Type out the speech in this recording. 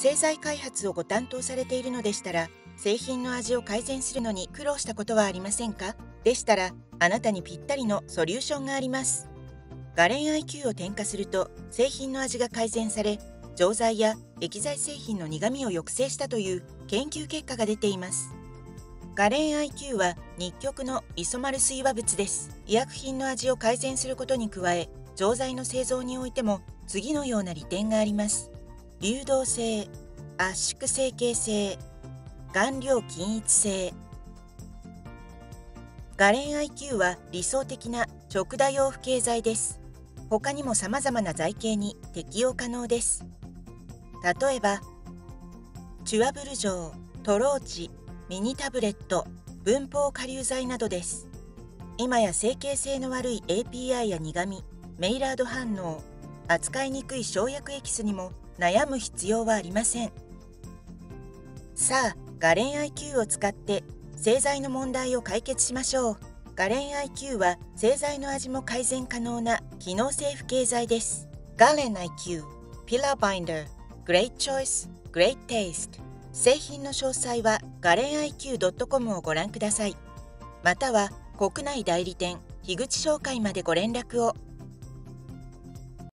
製剤開発をご担当されているのでしたら製品の味を改善するのに苦労したことはありませんか？でしたらあなたにぴったりのソリューションがあります。ガレン IQ を添加すると製品の味が改善され錠剤や液剤製品の苦味を抑制したという研究結果が出ています。ガレン IQ は日極のイソマル水和物です。医薬品の味を改善することに加え錠剤の製造においても次のような利点があります。流動性圧縮成形性顔料均一性。ガレン IQ は理想的な直打用不経剤です。他にも様々な剤形に適用可能です。例えばチュアブル錠トローチミニタブレット分包下流剤などです。今や成形性の悪い API や苦味メイラード反応扱いにくい生薬エキスにも悩む必要はありません。さあガレン IQ を使って製剤の問題を解決しましょう。ガレン IQ は製剤の味も改善可能な機能性不経剤です。ガレン IQ ピラーバインダー Great Choice Great Taste 製品の詳細はガレン IQ.com をご覧ください。または国内代理店樋口商会までご連絡を。